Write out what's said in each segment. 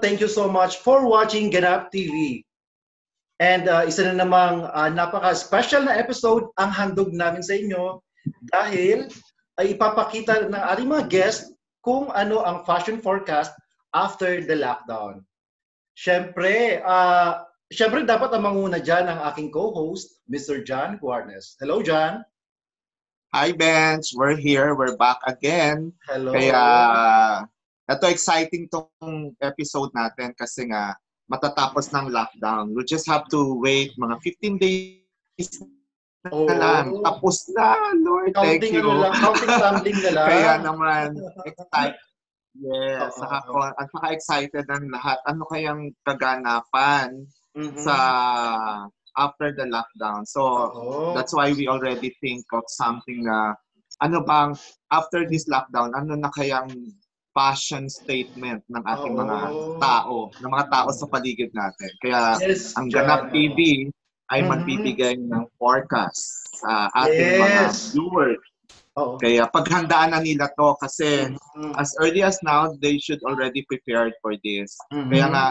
thank you so much for watching Ganap TV. And uh, isa na namang uh, napaka-special na episode ang handog namin sa inyo dahil ay ipapakita ng ating mga guest kung ano ang fashion forecast after the lockdown. Siyempre, uh, siyempre dapat ang manguna dyan ang aking co-host, Mr. John Guarnes. Hello, John. Hi, Bench. We're here. We're back again. Hello. Kaya, ito exciting tong episode natin kasi nga matatapos ng lockdown. We just have to wait mga 15 days Oh. na lang. Tapos na, Lord. Thank Counting you. ano lang, counting tumbling na lang. Kaya naman, excited. Yes, Oo. saka ko, at saka excited ang lahat. Ano kayang kaganapan Mhm. sa after the lockdown? So, Oo. that's why we already think of something na ano bang after this lockdown, ano na kayang fashion statement ng ating mga Oo. tao, ng mga tao sa paligid natin. Kaya Yes, ang. Ganap TV ay Mhm. magbibigay ng forecast sa ating mga Yes. viewers. Oo. Kaya paghandaan na nila to kasi Mhm. as early as now, they should already prepared for this. Mhm. Kaya nga,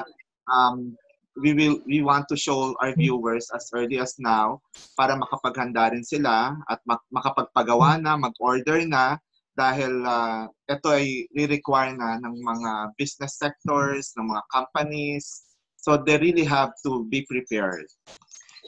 um, we will we want to show our viewers as early as now para makapaghanda rin sila at mak- makapagpagawa na, mag-order na dahil uh, ito ay re-require na ng mga business sectors, ng mga companies. So they really have to be prepared.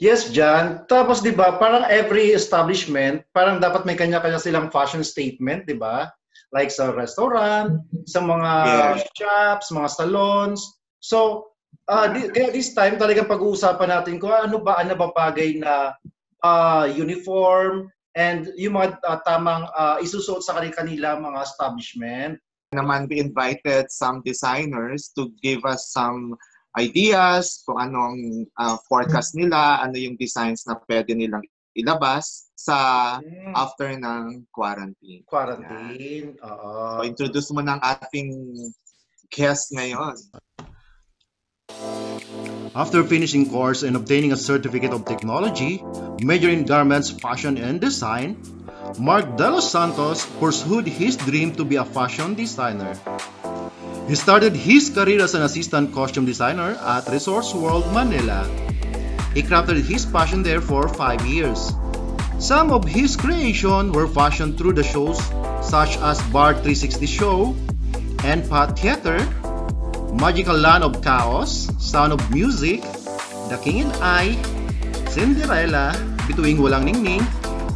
Yes, John. Tapos 'di ba, parang every establishment, parang dapat may kanya-kanya silang fashion statement, 'di ba? Like sa restaurant, sa mga Yes. shops, mga salons. So, uh, di, kaya this time talagang pag-uusapan natin kung ano ba ano ba bagay na uh, uniform and yung mga uh, tamang uh, isusuot sa kanila mga establishment. naman we invited some designers to give us some ideas kung anong uh, forecast nila, ano yung designs na pwede nilang ilabas sa Mm, after ng quarantine. quarantine. Oo. So, introduce mo ng ating guest ngayon. After finishing course and obtaining a certificate of technology, major in garments, fashion, and design, Mark De Los Santos pursued his dream to be a fashion designer. He started his career as an assistant costume designer at Resource World Manila. He crafted his passion there for five years. Some of his creations were fashioned through the shows such as Bar 360 Show and Pat Theater, Magical Land of Chaos, Sound of Music, The King and I, Cinderella, Bituing Walang Ningning,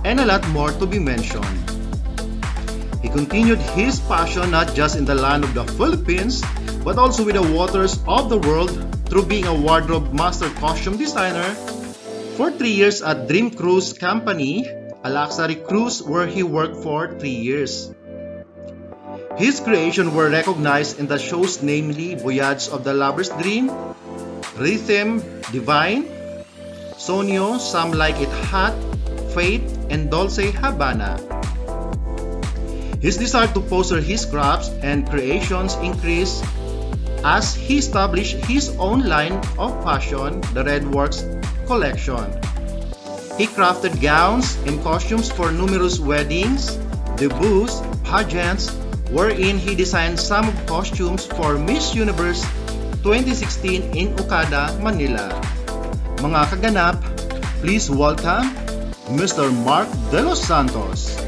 and a lot more to be mentioned. He continued his passion not just in the land of the Philippines, but also with the waters of the world through being a wardrobe master costume designer for three years at Dream Cruise Company, a luxury cruise where he worked for three years. His creations were recognized in the shows namely Voyage of the Lover's Dream, Rhythm Divine, Sonio, Some Like It Hot, Fate, and Dolce Habana. His desire to foster his crafts and creations increased as he established his own line of fashion, the Redworks collection. He crafted gowns and costumes for numerous weddings, debuts, pageants, wherein he designed some costumes for Miss Universe 2016 in Okada, Manila. Mga kaganap, please welcome Mr. Mark De Los Santos.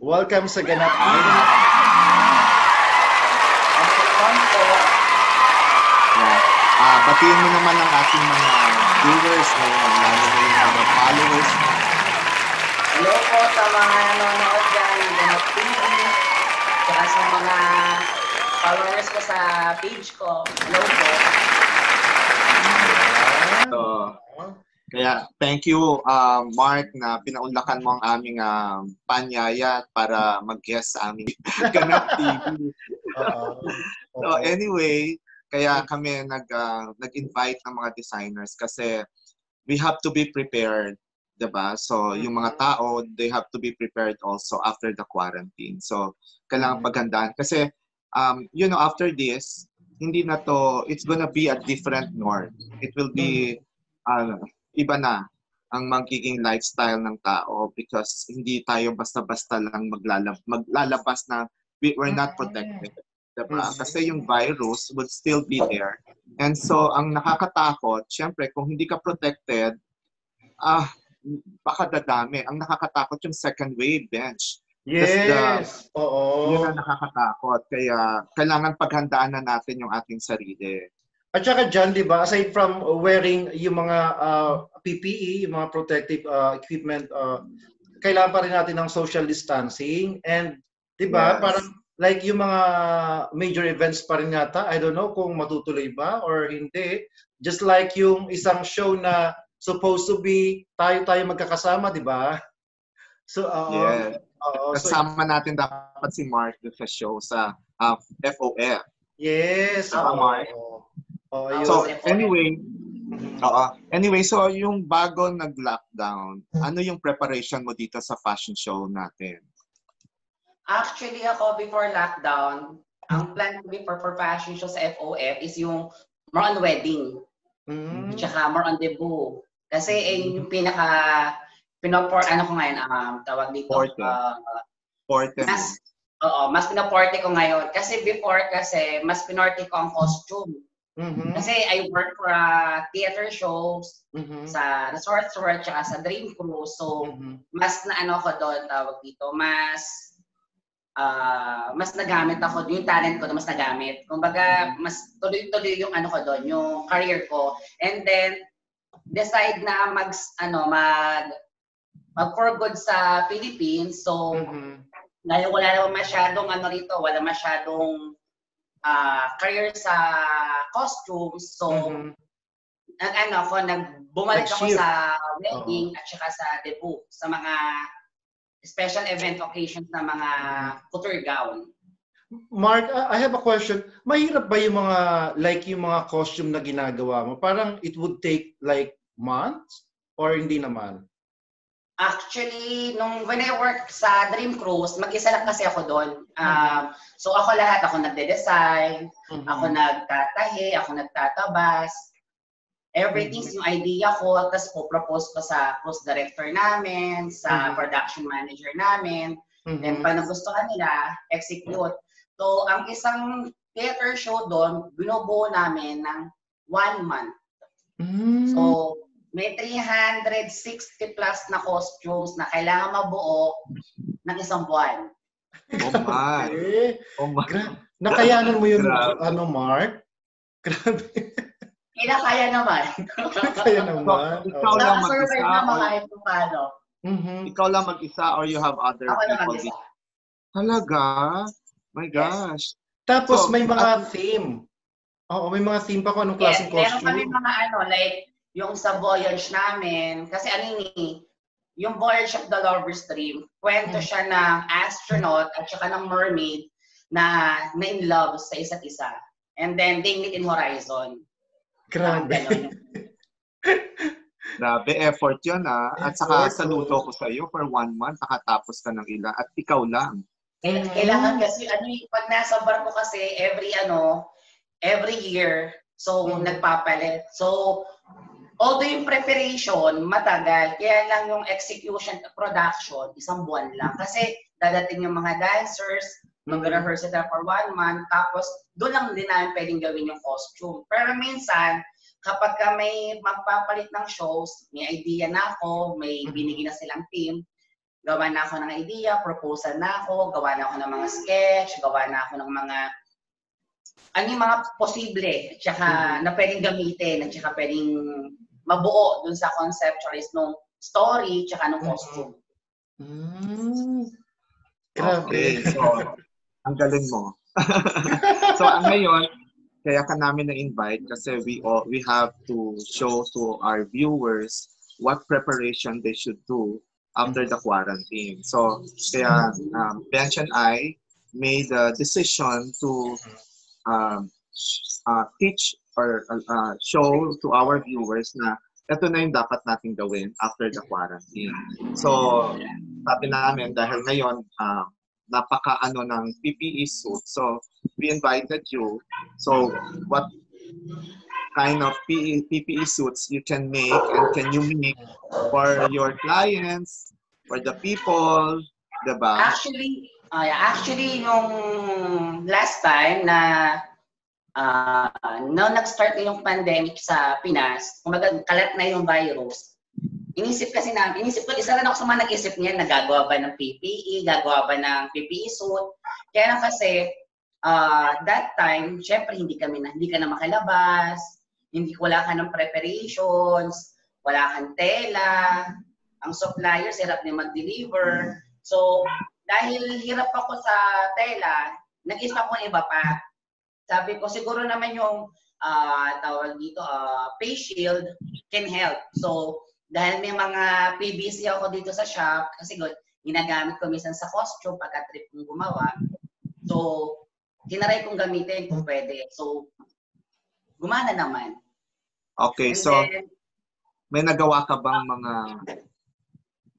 Welcome sa Ganap. Yeah. Ah, batiin mo naman ang ating mga viewers ngayon, lalo na yung mga followers mo. Hello po sa mga nanonood dyan ng Ganap TV. Tsaka sa mga followers ko sa page ko. Hello po. So, kaya thank you, uh, Mark, na pinaunlakan mo ang aming uh, panyaya para mag-guest sa aming Ganap TV. Oo. So anyway, kaya kami nag ah, nag-invite ng mga designers kasi we have to be prepared, 'di ba? So yung mga tao, they have to be prepared also after the quarantine. So kailangan Mhm. paghandaan kasi um you know after this, hindi na to it's gonna be a different norm. It will be ano, iba na ang magiging lifestyle ng tao because hindi tayo basta-basta lang maglalab maglalabas na we, we're not protected. Diba? Kasi yung virus would still be there. And so, ang nakakatakot, syempre, kung hindi ka protected, ah, baka dadami. Ang nakakatakot yung second wave bench. Yes. Oo. Yun ang nakakatakot. Kaya, kailangan paghandaan na natin yung ating sarili. At saka dyan, di ba, aside from wearing yung mga uh, PPE, yung mga protective uh, equipment, uh, kailangan pa rin natin ng social distancing. And, di ba, Yes. parang like yung mga major events pa rin yata, I don't know kung matutuloy ba or hindi. Just like yung isang show na supposed to be tayo-tayo magkakasama, di ba? So, oo. Yeah. So, Kasama natin dapat si Mark sa show sa ah, FOF. yes. Oo, oo. Mark. Yun. So, anyway. Oo. Anyway, so yung bago nag-lockdown, ano yung preparation mo dito sa fashion show natin? Actually, ako before lockdown, ang plan ko before for fashion show sa FOF is yung more on wedding. Mhm. Tsaka more on debut. Kasi eh, yun yung pinaka pinopor ano ko ngayon um tawag dito Forte. uh, Forte mo. mas oo mas pinaporte ko ngayon kasi before kasi mas pinorte ko ang costume Mhm. kasi I work for a theater shows Mhm. sa Resort World tsaka sa Dream Cruise so Mhm. mas na ano ko doon tawag dito mas ah mas nagamit ako yung talent ko na mas nagamit kumbaga mas tuloy-tuloy yung ano ko doon yung career ko and then decide na mag ano mag mag for good sa Philippines so Mhm. dahil wala naman masyadong ano rito wala masyadong ah career sa costumes so Mhm. nag ano ako nag bumalik ako sa wedding at saka sa debut sa mga special event occasions na mga couture gown. Mark, I have a question. Mahirap ba yung mga, like yung mga costume na ginagawa mo? Parang it would take like months? Or hindi naman? Actually, nung when I work sa Dream Cruise, mag-isa lang kasi ako doon. Um, so ako lahat, ako nagde-design, Mhm. ako nagtatahi, ako nagtatabas. Everything yung idea ko, tapos po propose ko sa cruise director namin, sa Mhm. production manager namin. Mhm. Then pag nagustuhan nila, execute. So ang isang theater show doon, binubuo namin ng one month. Mm. So may 360 plus na costumes na kailangan mabuo ng isang buwan. Oh my. Eh, Oh my. gra- nakayanan mo yung Grabe. ano, Mark? Grabe. Kaya naman. Kaya naman. Ikaw lang Nakasurvive mag-isa kahit kung paano. Mhm. Ikaw lang mag-isa or you have other Ako lang people? mag-isa. dito? Talaga? My Yes. gosh. Tapos So, may mga at- theme. Oo, may mga theme pa kung anong Yes, klaseng meron kami costume. mga ano, like, yung sa voyage namin, kasi ano yun eh, yung Voyage of the Lover's Dream, kwento Hmm. siya ng astronaut at saka ng mermaid na na in love sa isa't isa. And then they meet in Horizon. Grabe. ganun. Grabe, effort yun ah. At saka saludo ko sa iyo for one month, nakatapos ka ng ilan. At ikaw lang. Mhm. Kailangan kasi, ano yung, pag nasa barko kasi, every ano, every year, so Mhm. nagpapalit. So, although yung preparation, matagal, kaya lang yung execution, production, isang buwan lang. Kasi dadating yung mga dancers, mag-rehearse sila for one month, tapos doon lang din namin pwedeng gawin yung costume. Pero minsan, kapag ka may magpapalit ng shows, may idea na ako, may Mhm. binigyan na silang team, gawa na ako ng idea, proposal na ako, gawa na ako ng mga sketch, gawa na ako ng mga ano yung mga posible, tsaka Mhm. na pwedeng gamitin, at tsaka pwedeng mabuo dun sa conceptualist nung story, tsaka nung costume. Mm. Grabe. Okay, so, ang galing mo. so, ang ngayon, kaya ka namin na-invite kasi we all, we have to show to our viewers what preparation they should do after the quarantine. So, kaya um, Bench and I made the decision to um, uh, teach or uh, show to our viewers na ito na yung dapat natin gawin after the quarantine. So, sabi namin dahil ngayon uh, napaka ano ng PPE suit. So, we invited you. So, what kind of PPE, PPE suits you can make and can you make for your clients, for the people, diba? Actually, uh, actually, yung last time na uh, no nag-start na yung pandemic sa Pinas, kumaga kalat na yung virus, inisip kasi namin, inisip ko, isa rin ako sa mga nag-isip niyan, nagagawa ba ng PPE, gagawa ba ng PPE suit. Kaya lang kasi, uh, that time, syempre hindi kami na, hindi ka na makalabas, hindi wala ka ng preparations, wala kang tela, ang suppliers hirap din mag-deliver. So, dahil hirap ako sa tela, nag-isip ako ng iba pa. Sabi ko, siguro naman yung uh, tawag dito, uh, face shield can help. So, dahil may mga PVC ako dito sa shop, kasi good, ginagamit ko minsan sa costume pagka trip kong gumawa. So, tinaray kong gamitin kung pwede. So, gumana naman. Okay, And so then, may nagawa ka bang mga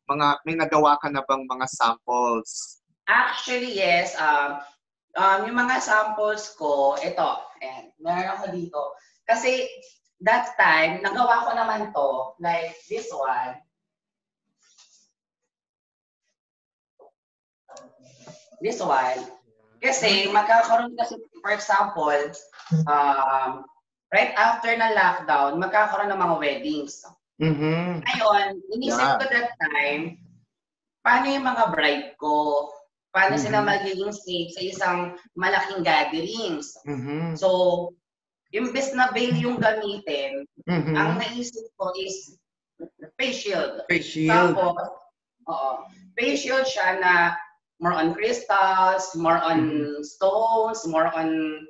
mga may nagawa ka na bang mga samples? Actually, yes. Um, um, yung mga samples ko, ito, ayan, meron ako dito. Kasi that time, nagawa ko naman to, like this one. This one. Kasi magkakaroon kasi, for example, um, right after na lockdown, magkakaroon ng mga weddings. Mhm. Ngayon, inisip Yeah. ko that time, paano yung mga bride ko? Paano sila Mhm. magiging safe sa isang malaking gatherings? Mhm. So, imbes na veil yung gamitin, Mhm. ang naisip ko is face shield. Face shield. Tapos, oo, face shield siya na more on crystals, more on Mm-hmm. stones, more on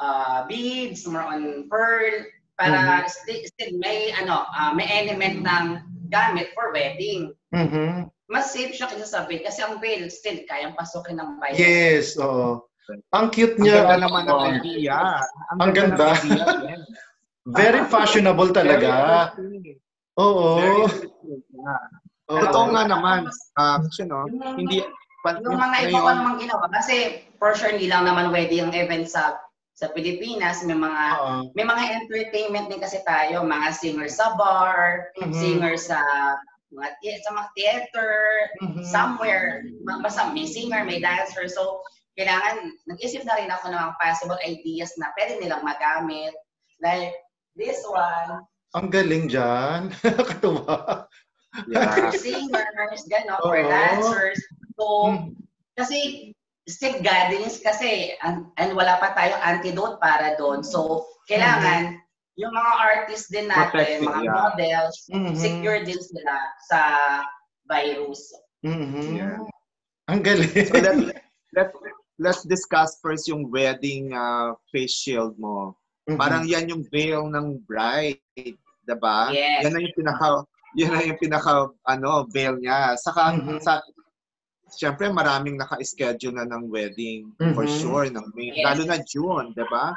uh, beads, more on pearl, para Mhm. still, may ano, ah, may element ng gamit for wedding. Mhm. Mas safe siya kaysa sa veil kasi ang veil still kayang pasukin ng virus. Yes, oo. Ang cute Ang niya. ganda ano, naman ng idea. Ang ganda. ng idea, Ben. Very fashionable talaga. Oo. Oo. Totoo nga naman, uh, you know, hindi, Yung mga iba ko namang ginawa kasi for sure hindi lang naman wedding ang event sa sa Pilipinas, may mga Oo. may mga entertainment din kasi tayo, mga singer sa bar, Mhm. singer sa mga sa mga theater, Mhm. somewhere, basta may singer, may dancer. So, kailangan, nag-isip na rin ako ng mga possible ideas na pwede nilang magamit. Like, this one, Ang galing dyan. Katuwa. Yeah. singers, gano'n, Oo. dancers. So, Mm. kasi still gatherings kasi and, and wala pa tayong antidote para doon. So, kailangan yung mga artists din natin, Protected, mga yeah. models, Mhm. secure din sila sa virus. Mhm. Yeah. Ang galing. So let, let, let's discuss first yung wedding uh, face shield mo. Mhm. Parang yan yung veil ng bride, 'di ba? Yes. Yan na yung pinaka yan na yung pinaka ano veil niya. Saka Mhm. sa Siyempre, maraming naka-schedule na ng wedding for Mhm. sure ng May. Yes. Lalo na June, 'di ba?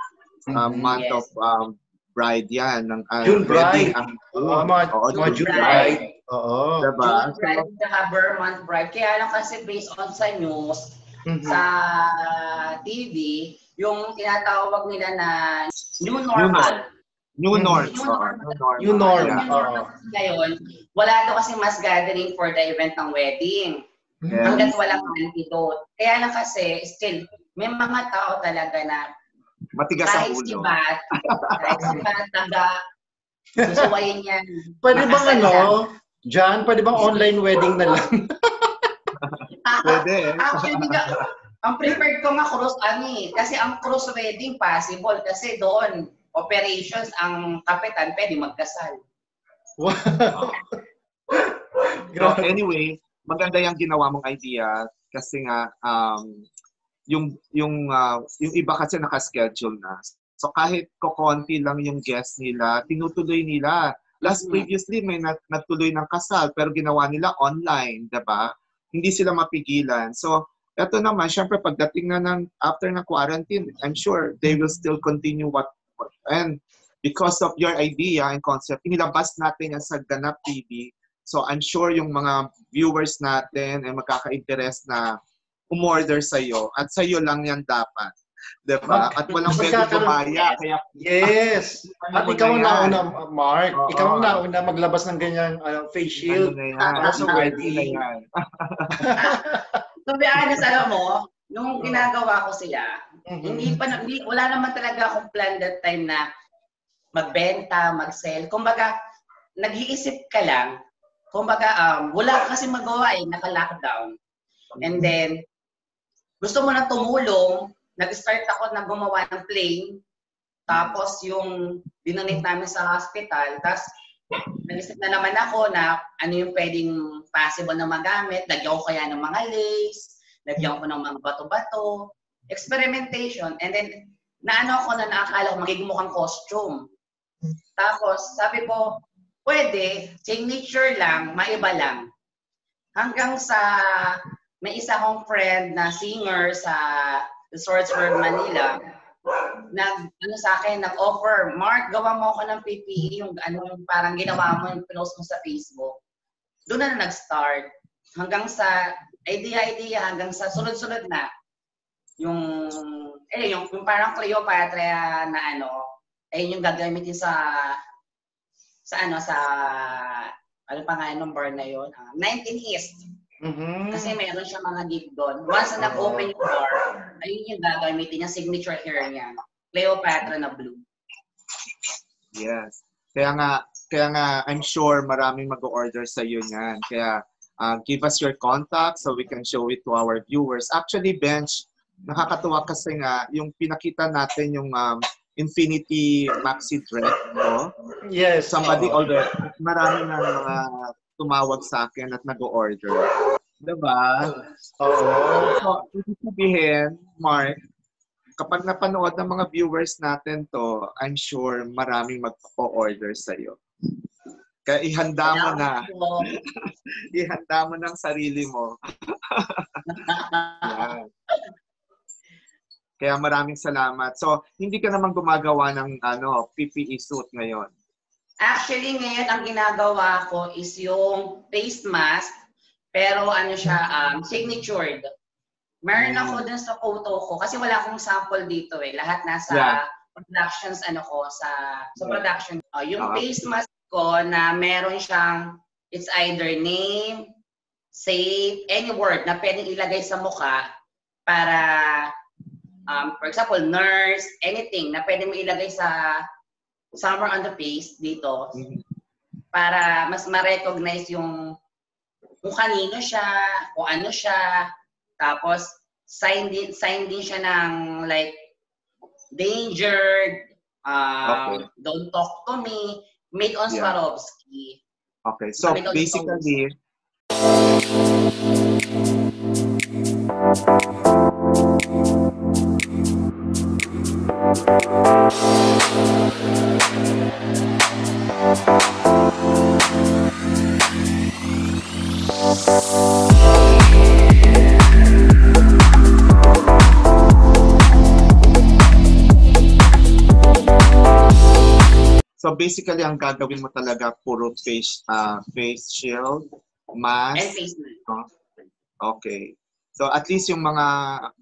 Uh, Mhm. month Yes. of um, bride yan. Ng, uh, June bride. ang Oo, mga, Oo, mga June June bride. bride. Oo. Diba? June bride, saka Vermont bride. Kaya lang kasi based on sa news, Mhm. sa TV, yung tinatawag nila na new normal. normal. New Mhm. norms. New oo, norm. new norm. New new normal kasi ngayon, wala daw kasi mass gathering for the event ng wedding. Yeah. Hanggat walang antidote. Kaya lang kasi, still, may mga tao talaga na Matigas ang kahit si ulo. Bat, kahit si Bat, taga, Susuwayin yan. Pwede bang ano. Jan, pwede bang online wedding na lang? Pwede. Actually, nga, ang preferred ko nga cruise ano eh. Kasi ang cruise wedding possible kasi doon operations ang kapitan pwede magkasal. Wow. So, anyway, maganda yung ginawa mong idea kasi nga um, yung yung ah, yung iba kasi naka-schedule na. So kahit kokonti lang yung guest nila, tinutuloy nila. Last Mhm. previously may nat- nagtuloy ng kasal pero ginawa nila online, 'di ba? Hindi sila mapigilan. So eto naman, syempre pagdating na ng after ng quarantine, I'm sure they will still continue what, what and because of your idea and concept, inilabas natin yan sa Ganap TV. So I'm sure yung mga viewers natin ay magkaka-interest na umorder sa iyo at sa iyo lang yan dapat. 'Di ba? At walang pwede bumaya kaya Yes. At ikaw ang Ano nauna, Mark. Oo. Ikaw ang nauna maglabas ng ganyan ano, face Ano shield. na yan? Ano wedding. na yan? To be honest, alam mo, nung ginagawa ko sila, Mhm. hindi pa, hindi, wala naman talaga akong plan that time na magbenta, mag-sell. Kumbaga, nag-iisip ka lang. Kumbaga, um, wala ka kasi magawa eh, naka-lockdown. And then, gusto mo na tumulong, nag-start ako na gumawa ng plane. Tapos yung dinonate namin sa hospital. Tapos nag-isip na naman ako na ano yung pwedeng possible na magamit. Lagyan ko kaya ng mga lace, lagyan ko ng mga bato-bato, experimentation. And then, naano ako na naakala ko magiging mukhang costume. Tapos, sabi ko, pwede, signature lang, maiba lang. Hanggang sa, may isa kong friend na singer sa Resorts World Manila, nag, ano sa akin, nag-offer, Mark, gawa mo ako ng PPE, yung ano, parang ginawa mo, yung pinost mo sa Facebook. Doon na nag-start. Hanggang sa, idea-idea, hanggang sa sunod-sunod na. Yung, eh, yung, yung parang Cleopatra na ano, ayun yung gagamitin sa, sa ano, sa, ano pa nga yung bar na yun? Ah, 19 East. Mhm. Kasi meron siya mga gig doon. Once na nag-open yung bar, ayun yung gagamitin niya, signature hair niya. Cleopatra na blue. Yes. Kaya nga, kaya nga I'm sure maraming mag-order sa iyo niyan. Kaya uh, give us your contact so we can show it to our viewers. Actually, Bench, nakakatuwa kasi nga yung pinakita natin yung um, Infinity Maxi Dread, no? Yes. Somebody oo. order. Marami na mga tumawag sa akin at nag-order. Diba? Oo. So, ibig sabihin, Mark, kapag napanood ng mga viewers natin to, I'm sure maraming magpo-order sa'yo. Kaya ihanda mo na. Ihanda mo ng sarili mo. Kaya maraming salamat. So, hindi ka naman gumagawa ng ano, PPE suit ngayon. Actually, ngayon ang ginagawa ko is yung face mask, pero ano siya, um, signatured. Meron Mm. ako dun sa photo ko, kasi wala akong sample dito eh. Lahat nasa Yeah. productions, ano ko, sa, sa production. Uh, yung Ah. face mask ko na meron siyang, it's either name, safe, any word na pwedeng ilagay sa mukha para, um, for example, nurse, anything na pwede mo ilagay sa somewhere on the face dito Mhm. para mas ma-recognize yung kung kanino siya, kung ano siya, tapos sign din, sign din siya ng like danger, um, Okay. don't talk to me, made on Yeah. Swarovski. Okay. So, basically, So basically ang gagawin mo talaga puro face uh, face shield, And mask. face mask. Okay. So at least yung mga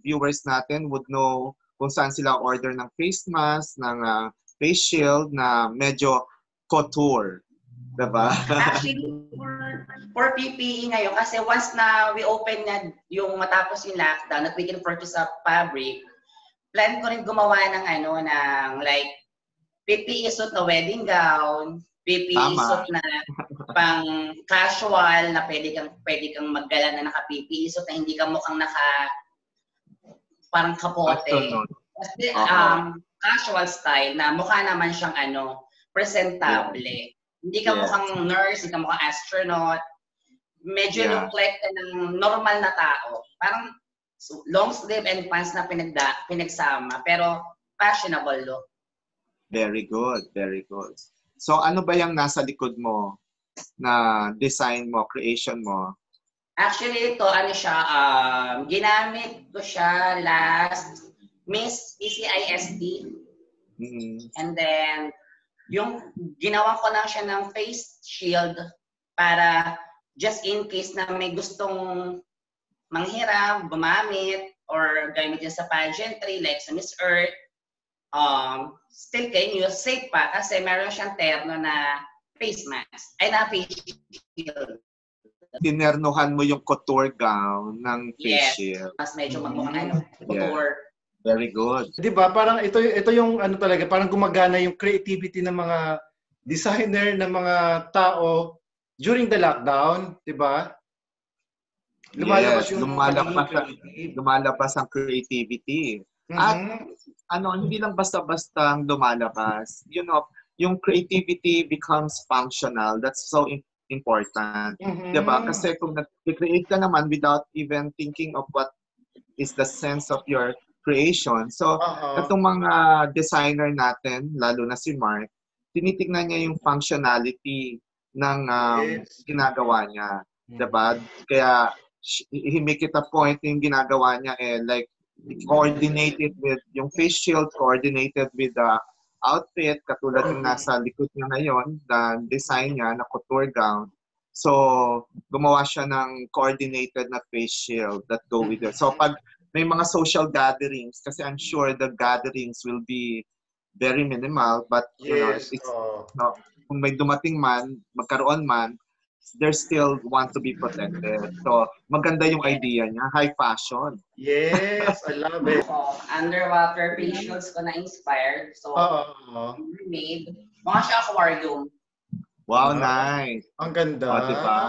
viewers natin would know kung saan sila order ng face mask, ng uh, face shield na medyo couture. Diba? Actually, for, for PPE ngayon, kasi once na we open na yung matapos yung lockdown at we can purchase a fabric, plan ko rin gumawa ng ano, ng like PPE suit na wedding gown, PP Tama. suit na pang casual na pwede kang pwede kang maggala na naka PP suit na hindi ka mukhang naka parang kapote. Kasi Oo. um, casual style na mukha naman siyang ano, presentable. Hindi ka Yes. mukhang nurse, hindi ka mukhang astronaut. Medyo Yeah. look like ka ng normal na tao. Parang so, long sleeve and pants na pinagda, pinagsama, pero fashionable look. Very good, very good. So ano ba yung nasa likod mo na design mo, creation mo? Actually, ito, ano siya, um, ginamit ko siya last Miss PCISD. Mm, And then, yung ginawa ko lang siya ng face shield para just in case na may gustong manghiram, gumamit, or gamitin sa pageantry like sa Miss Earth, um, still can use safe pa kasi meron siyang terno na face mask. Ay, na face shield. Tinernuhan mo yung couture gown ng face Yes. shield. Mas medyo magmukhang ano, Yeah. couture. Very good. 'Di ba? Parang ito ito yung ano talaga, parang gumagana yung creativity ng mga designer ng mga tao during the lockdown, 'di ba? Yes, lumalabas ang-. Lumalabas ang creativity. Mhm. At- Ano, hindi lang basta-basta ang lumalabas. You know, yung creativity becomes functional. That's so important. Mhm. Diba? Kasi kung nag-create ka naman without even thinking of what is the sense of your creation. So, Oo. itong mga designer natin, lalo na si Mark, tinitingnan niya yung functionality ng um, Yes. ginagawa niya. Diba? Kaya, he make it a point yung ginagawa niya eh, like, coordinated with yung face shield, coordinated with the outfit, katulad yung nasa likod niya ngayon, the design niya na couture gown. So, gumawa siya ng coordinated na face shield that go with it. So, pag may mga social gatherings, kasi I'm sure the gatherings will be very minimal, but you know, Yes. it's, oo. kung may dumating man, magkaroon man, they still want to be protected. So, maganda yung idea niya, high fashion. Yes, I love it. So, underwater face shields ko na-inspired. So, Oo. oo. made. Mga siya aquarium. Wow, Wow. nice. Ang ganda. Oh, diba?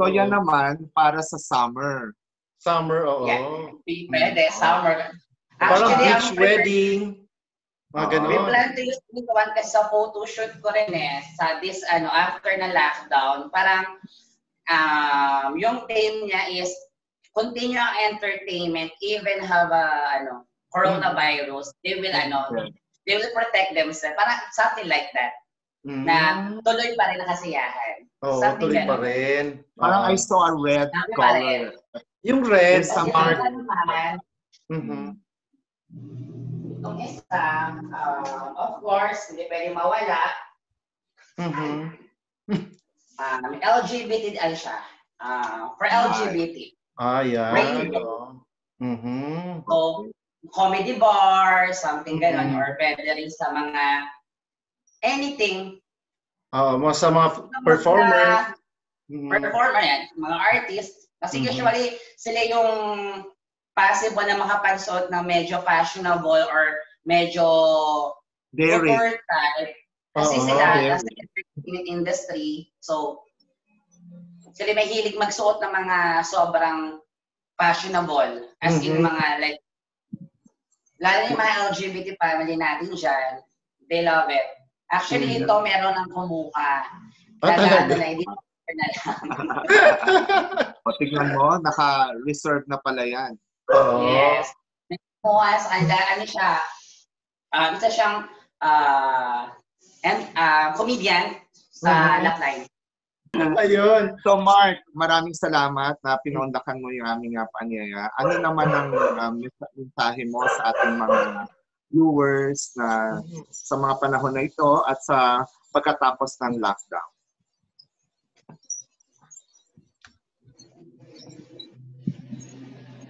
So, yan Oo. naman, para sa summer. Summer, oo. Yeah. Pwede, summer. Parang Actually, beach ang wedding. Mga ganon. We plan to use this one kasi sa photo shoot ko rin eh, sa this, ano, after na lockdown. Parang, um, yung theme niya is continue ang entertainment, even have a, ano, coronavirus. They will, ano, they will protect themselves. Parang something like that. Mhm. Na tuloy pa rin ang kasiyahan. Oo, something tuloy pa ganon. rin. Parang Oo. I saw a red Sabi pa color. Yung red, Sa. Mark. yung Itong isa, um, of course, hindi pwede mawala. Mhm. Um, LGBT ano siya. Uh, for LGBT. Ah. Rainbow. oo. Mhm. So, comedy bar, something ganon, Mhm. or pwede rin sa mga anything. Oo, mga sa mga sa mga performer. Mhm. Performer yan, mga artist. Kasi Mhm. usually, sila yung possible na makapansuot ng medyo fashionable or medyo couture type. Kasi Oo, sila, okay. nasa entertainment industry, so, sila may hilig magsuot ng mga sobrang fashionable. As in Mhm. mga like, lalo yung mga LGBT family natin dyan, they love it. Actually, Mhm. ito meron ng kumuha. Ah, talaga? na, hindi na lang. O, tignan mo, naka-reserve na pala yan. Oo. Yes. Kumuha ano siya, ah, isa siyang ah, and, ah, comedian sa Mhm. Lapline. Ayun. So Mark, maraming salamat na pinondakan mo yung aming uh, panyaya. Ano naman ang um, mensahe mo sa ating mga viewers na sa mga panahon na ito at sa pagkatapos ng lockdown?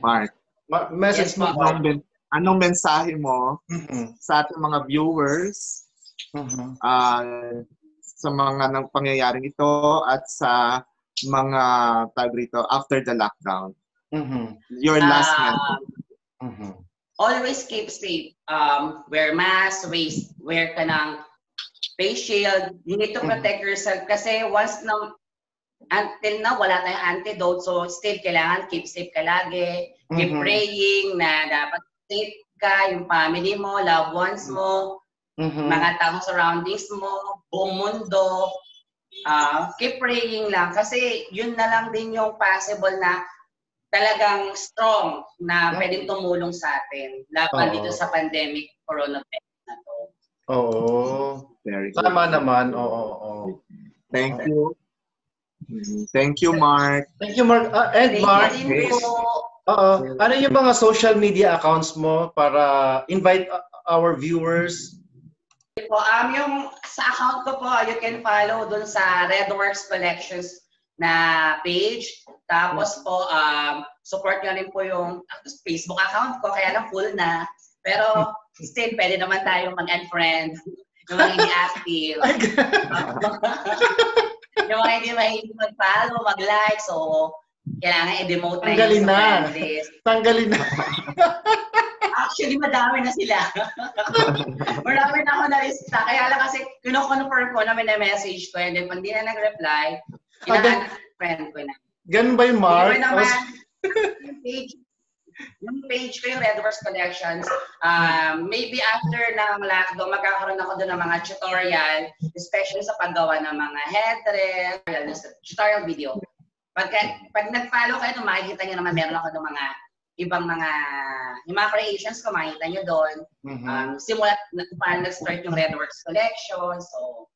Mark, Ma- message Yes, mo. ma'am. Anong, men- anong mensahe mo Mhm. sa ating mga viewers Mhm. ah, sa mga nang pangyayaring ito at sa mga tag rito after the lockdown? Mhm. Your last Ah, message. Mhm. always keep safe. Um, wear mask, waste, wear ka ng face shield. You need to protect yourself kasi once na until now wala tayong antidote so still kailangan keep safe ka lagi. Keep Mhm. praying na dapat safe ka, yung family mo, loved ones mo, Mhm. mga taong surroundings mo, buong mundo. Ah, keep praying lang kasi yun na lang din yung possible na talagang strong na pwedeng tumulong sa atin laban Oo. dito sa pandemic coronavirus na to. Oo. Very good. Tama naman. Oo, oo, oo. Thank you. Thank you, Mark. Thank you, Mark. Ah, and Thank Mark, you din oo. Ano yung mga social media accounts mo para invite uh, our viewers? po. Um, yung sa account ko po, you can follow dun sa Redworks Collections na page. Tapos po, um, support nyo rin po yung Facebook account ko, kaya lang full na. Pero still, pwede naman tayong mag-unfriend. Yung mga hindi active. Yung mga hindi mahilig mag-follow, mag-like. So, kailangan i-demote na Tanggalin na. friend tanggalin na. Actually, madami na sila. Marami na ako na-lista. Kaya lang kasi, kino-confirm ko na may na-message ko. And then, pag di na nag-reply, ina-friend ko na. Ganun ba yung Mark? Hindi naman, yung page, yung page ko, yung Redverse Collections, um, maybe after ng lockdown, magkakaroon ako doon ng mga tutorial, especially sa paggawa ng mga headdress, tutorial video. Pag, pag nag-follow kayo, makikita nyo naman meron ako ng mga ibang mga, yung mga creations ko, makikita nyo doon. Mhm. Um, simulat na kung paano nag-start yung Redworks Collection. So,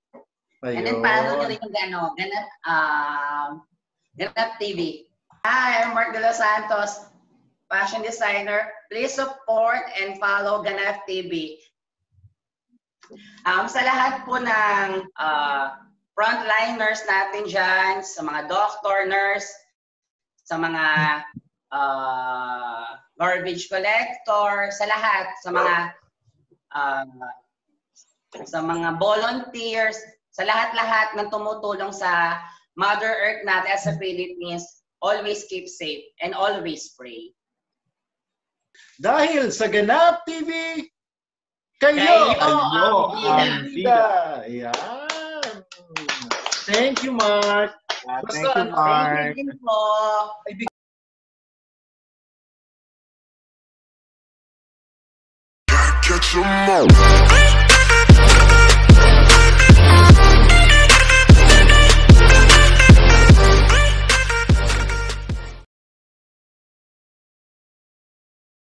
and then Ayun. paano nyo rin yung gano, ganap, um, ganap TV. Hi, I'm Mark De Los Santos, fashion designer. Please support and follow Ganap TV. Um, sa lahat po ng uh, frontliners natin dyan, sa mga doctor, nurse, sa mga uh, garbage collector, sa lahat, sa mga uh, sa mga volunteers, sa lahat-lahat ng tumutulong sa Mother Earth natin as a Philippines, always keep safe and always pray. Dahil sa Ganap TV, kayo, Kayo ang ang bida. Ayan. Thank you, Mark. Yeah, Basta thank you, ano, Mark. Thank you po. Catch 'em all.